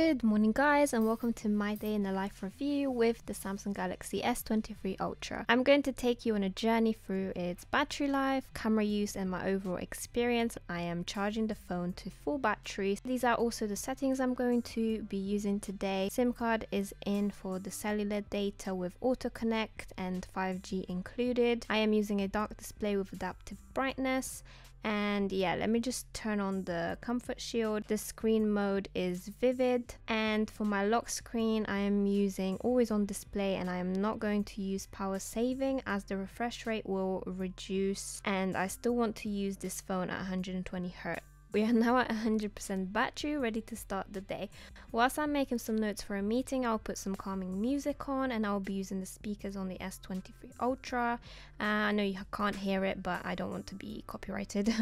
Good morning guys and welcome to my day in the life review with the Samsung Galaxy S23 Ultra. I'm going to take you on a journey through its battery life, camera use and my overall experience. I am charging the phone to full battery. These are also the settings I'm going to be using today. SIM card is in for the cellular data with auto connect and 5G included. I am using a dark display with adaptive brightness and yeah let me just turn on the comfort shield. The screen mode is vivid. And for my lock screen i am using always on display and i am not going to use power saving as the refresh rate will reduce. And i still want to use this phone at 120 hertz we are now at 100% battery, ready to start the day. Whilst I'm making some notes for a meeting, I'll put some calming music on and I'll be using the speakers on the S23 Ultra. Uh, I know you can't hear it, but I don't want to be copyrighted.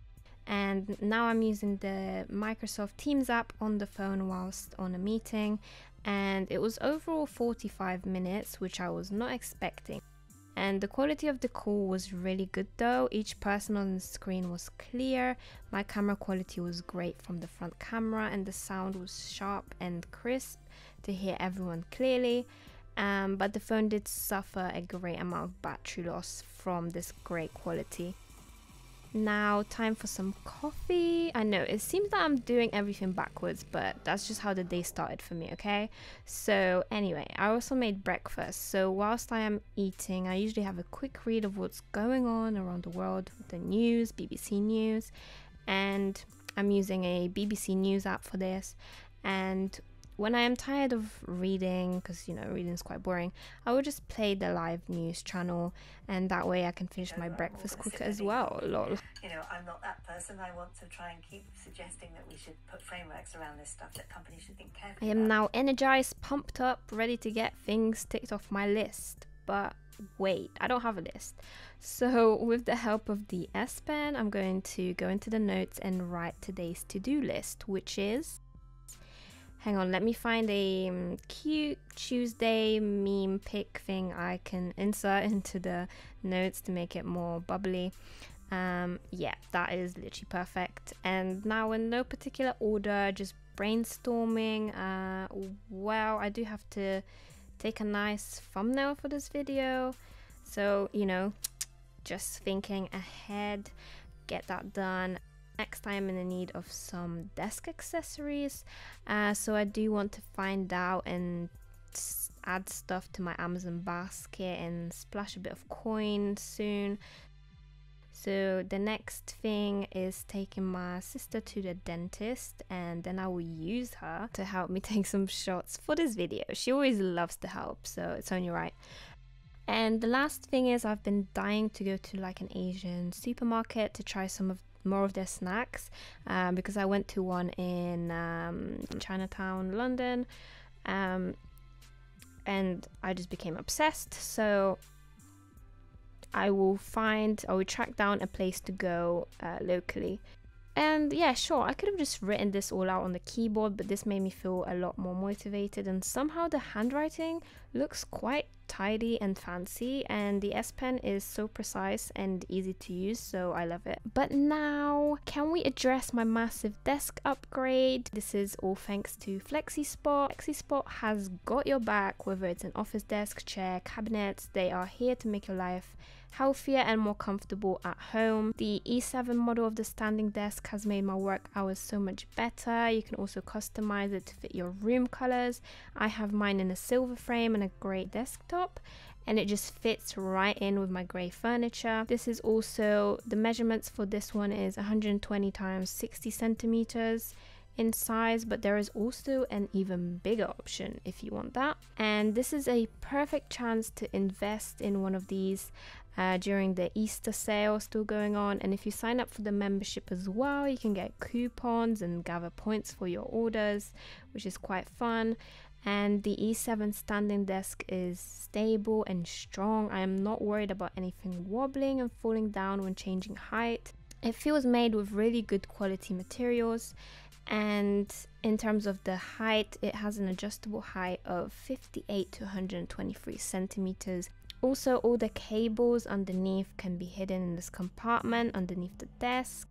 and now I'm using the Microsoft Teams app on the phone whilst on a meeting. And it was overall 45 minutes, which I was not expecting and the quality of the call was really good though. Each person on the screen was clear. My camera quality was great from the front camera and the sound was sharp and crisp to hear everyone clearly. Um, but the phone did suffer a great amount of battery loss from this great quality now, time for some coffee. I know it seems that I'm doing everything backwards, but that's just how the day started for me, okay? So, anyway, I also made breakfast. So, whilst I am eating, I usually have a quick read of what's going on around the world, the news, BBC News, and I'm using a BBC News app for this. And when I am tired of reading, because you know reading is quite boring, I will just play the live news channel, and that way I can finish my breakfast quicker as well. Lol. You know, I'm not that person. I want to try and keep suggesting that we should put frameworks around this stuff that companies should think carefully. I am about. now energized, pumped up, ready to get things ticked off my list. But wait, I don't have a list. So, with the help of the S Pen, I'm going to go into the notes and write today's to do list, which is Hang on, let me find a um, cute Tuesday meme pic thing I can insert into the notes to make it more bubbly. Um, yeah, that is literally perfect. And now, in no particular order, just brainstorming. Uh, well, I do have to take a nice thumbnail for this video. So, you know, just thinking ahead, get that done. Next, I am in the need of some desk accessories, uh, so I do want to find out and add stuff to my Amazon basket and splash a bit of coin soon. So the next thing is taking my sister to the dentist and then I will use her to help me take some shots for this video. She always loves to help, so it's only right. And the last thing is I've been dying to go to like an Asian supermarket to try some of more of their snacks um, because I went to one in um, Chinatown, London, um, and I just became obsessed. So I will find, I will track down a place to go uh, locally. And yeah, sure, I could have just written this all out on the keyboard, but this made me feel a lot more motivated. And somehow the handwriting looks quite tidy and fancy and the S Pen is so precise and easy to use so I love it. But now can we address my massive desk upgrade? This is all thanks to FlexiSpot. FlexiSpot has got your back whether it's an office desk, chair, cabinets, they are here to make your life healthier and more comfortable at home. The E7 model of the standing desk has made my work hours so much better. You can also customize it to fit your room colors. I have mine in a silver frame and a grey desktop and it just fits right in with my grey furniture. This is also, the measurements for this one is 120 times 60 centimeters in size, but there is also an even bigger option if you want that. And this is a perfect chance to invest in one of these uh, during the Easter sale still going on. And if you sign up for the membership as well, you can get coupons and gather points for your orders, which is quite fun. And the E7 standing desk is stable and strong. I am not worried about anything wobbling and falling down when changing height. It feels made with really good quality materials. And in terms of the height it has an adjustable height of 58 to 123 centimeters. Also all the cables underneath can be hidden in this compartment underneath the desk.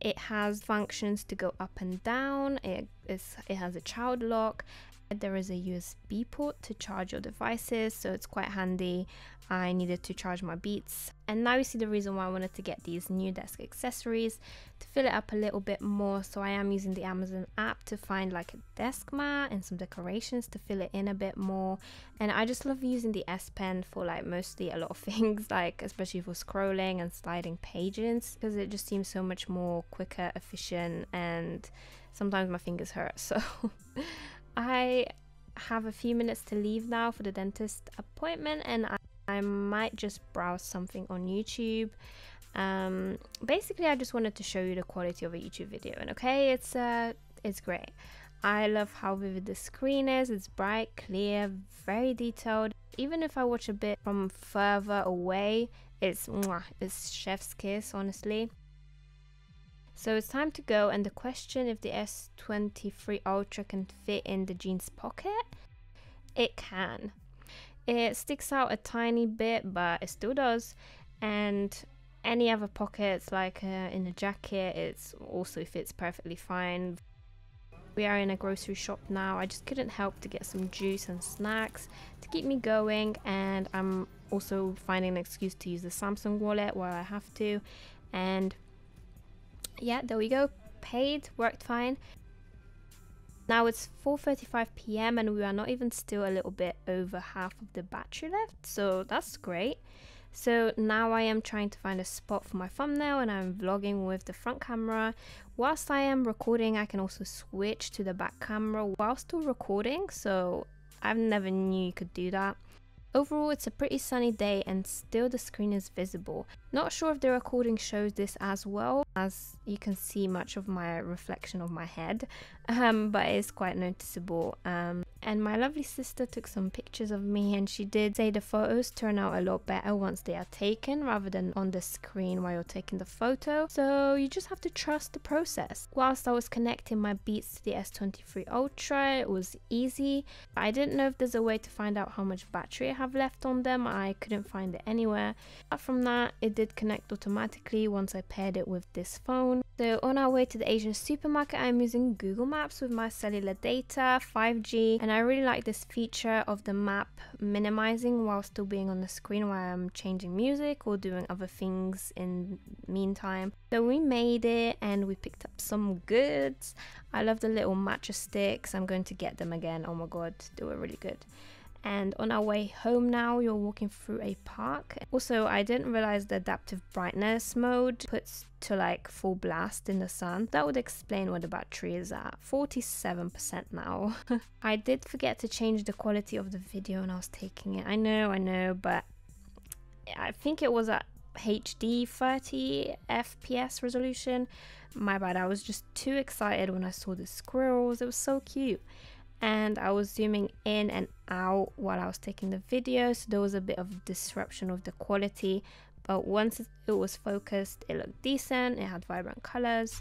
It has functions to go up and down. It, is, it has a child lock there is a USB port to charge your devices, so it's quite handy. I needed to charge my Beats. And now you see the reason why I wanted to get these new desk accessories to fill it up a little bit more. So I am using the Amazon app to find like a desk mat and some decorations to fill it in a bit more. And I just love using the S Pen for like mostly a lot of things, like especially for scrolling and sliding pages, because it just seems so much more quicker, efficient, and sometimes my fingers hurt. So I have a few minutes to leave now for the dentist appointment and I, I might just browse something on YouTube. Um, basically, I just wanted to show you the quality of a YouTube video and okay, it's uh, it's great. I love how vivid the screen is. It's bright, clear, very detailed. Even if I watch a bit from further away, it's mwah, it's chef's kiss, honestly. So it's time to go and the question if the S23 Ultra can fit in the jeans pocket, it can. It sticks out a tiny bit but it still does and any other pockets like uh, in a jacket it also fits perfectly fine. We are in a grocery shop now. I just couldn't help to get some juice and snacks to keep me going and I'm also finding an excuse to use the Samsung wallet while I have to and yeah, there we go. Paid, worked fine. Now it's 4.35 p.m. and we are not even still a little bit over half of the battery left, so that's great. So now I am trying to find a spot for my thumbnail and I'm vlogging with the front camera. Whilst I am recording, I can also switch to the back camera while still recording, so I've never knew you could do that. Overall, it's a pretty sunny day and still the screen is visible. Not sure if the recording shows this as well, as you can see much of my reflection of my head, um, but it is quite noticeable. Um, and my lovely sister took some pictures of me and she did say the photos turn out a lot better once they are taken rather than on the screen while you're taking the photo. So you just have to trust the process. Whilst I was connecting my Beats to the S23 Ultra, it was easy. I didn't know if there's a way to find out how much battery I have left on them. I couldn't find it anywhere. Apart from that, it did connect automatically once I paired it with this phone. So on our way to the Asian supermarket, I'm using Google Maps with my cellular data, 5G, and I really like this feature of the map minimizing while still being on the screen while I'm changing music or doing other things in meantime. So we made it and we picked up some goods. I love the little matcha sticks. I'm going to get them again. Oh my god, they were really good and on our way home now you're walking through a park. Also i didn't realize the adaptive brightness mode puts to like full blast in the sun. That would explain where the battery is at. 47% now. I did forget to change the quality of the video when i was taking it. I know i know but i think it was at hd 30 fps resolution. My bad i was just too excited when i saw the squirrels. It was so cute and I was zooming in and out while I was taking the video so there was a bit of disruption of the quality. But once it was focused it looked decent it had vibrant colors.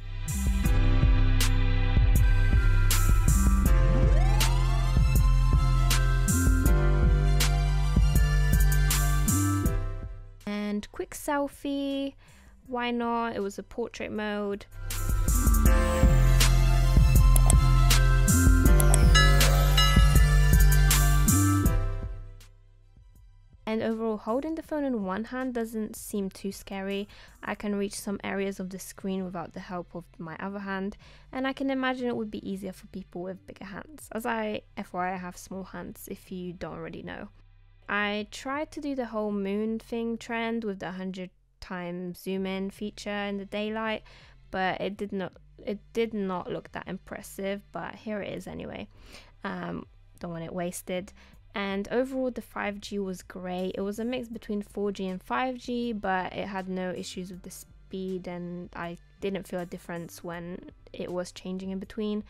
And quick selfie why not? It was a portrait mode and overall holding the phone in one hand doesn't seem too scary. I can reach some areas of the screen without the help of my other hand and I can imagine it would be easier for people with bigger hands as I FYI have small hands if you don't already know. I tried to do the whole moon thing trend with the 100 times zoom in feature in the daylight but it did not it did not look that impressive, but here it is anyway. Um, don't want it wasted. And overall, the 5G was great. It was a mix between 4G and 5G, but it had no issues with the speed, and I didn't feel a difference when it was changing in between.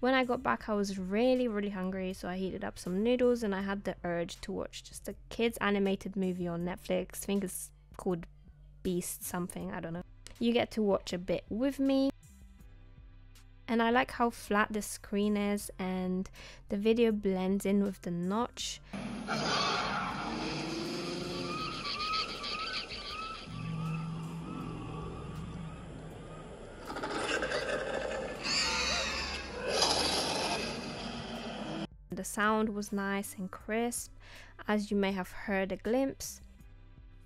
When I got back, I was really, really hungry, so I heated up some noodles and I had the urge to watch just a kids' animated movie on Netflix. I think it's called Beast something, I don't know. You get to watch a bit with me. And I like how flat the screen is and the video blends in with the notch. The sound was nice and crisp, as you may have heard a glimpse.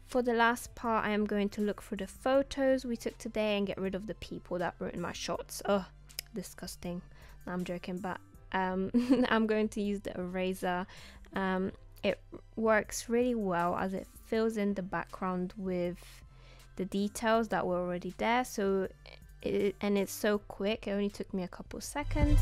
For the last part, I am going to look through the photos we took today and get rid of the people that were in my shots. Oh, disgusting. No, I'm joking, but um, I'm going to use the eraser. Um, it works really well as it fills in the background with the details that were already there. So, it, and it's so quick. It only took me a couple seconds.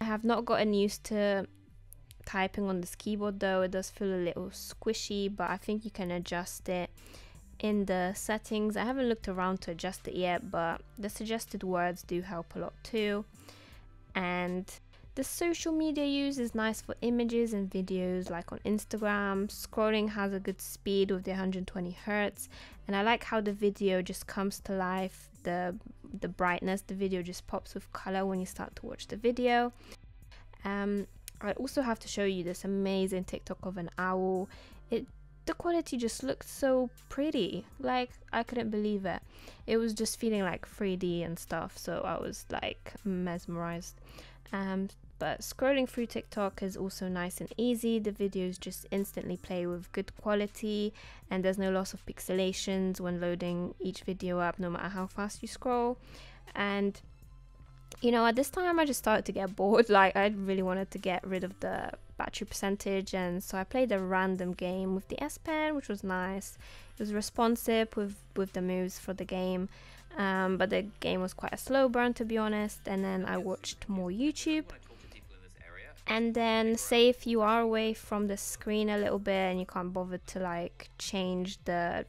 I have not gotten used to typing on this keyboard though. It does feel a little squishy, but I think you can adjust it in the settings. I haven't looked around to adjust it yet, but the suggested words do help a lot too. And the social media use is nice for images and videos like on Instagram. Scrolling has a good speed with the 120 hertz and I like how the video just comes to life. The the brightness, the video just pops with color when you start to watch the video. Um, I also have to show you this amazing TikTok of an owl. It the quality just looked so pretty. Like I couldn't believe it. It was just feeling like 3D and stuff. So I was like mesmerized. Um, but scrolling through TikTok is also nice and easy. The videos just instantly play with good quality and there's no loss of pixelations when loading each video up no matter how fast you scroll. And you know, at this time I just started to get bored. Like I really wanted to get rid of the battery percentage and so I played a random game with the S Pen, which was nice. It was responsive with with the moves for the game. Um, but the game was quite a slow burn to be honest and then I watched more YouTube and then say if you are away from the screen a little bit and you can't bother to like change the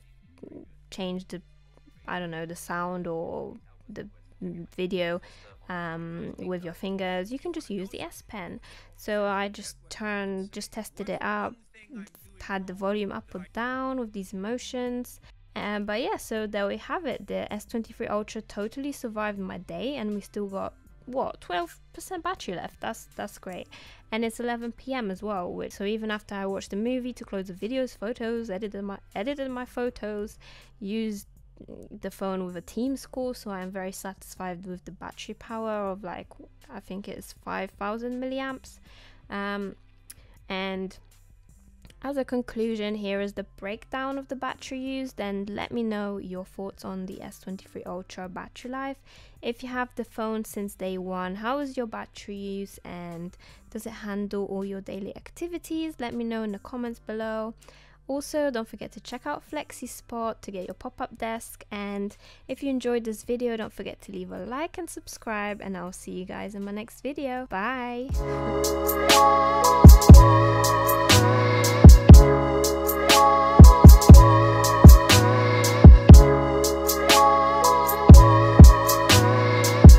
change the I don't know the sound or the video um, with your fingers. You can just use the S Pen. So I just turned just tested it out had the volume up or down with these motions. Um, but yeah so there we have it. The S23 Ultra totally survived my day and we still got what 12% battery left. That's that's great. And it's 11 p.m as well which, so even after i watched the movie to close the videos photos edited my edited my photos used the phone with a team call so i'm very satisfied with the battery power of like i think it's 5000 milliamps um, and as a conclusion, here is the breakdown of the battery used and let me know your thoughts on the S23 Ultra battery life. If you have the phone since day one, how is your battery use and does it handle all your daily activities? Let me know in the comments below. Also, don't forget to check out FlexiSpot to get your pop-up desk and if you enjoyed this video, don't forget to leave a like and subscribe and I'll see you guys in my next video. Bye!